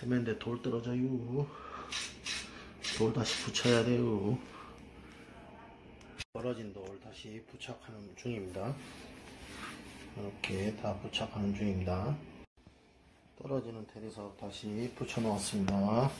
세면대 돌 떨어져요. 돌 다시 붙여야 돼요. 떨어진 돌 다시 부착하는 중입니다. 이렇게 다 부착하는 중입니다. 떨어지는 테리석 다시 붙여 놓았습니다.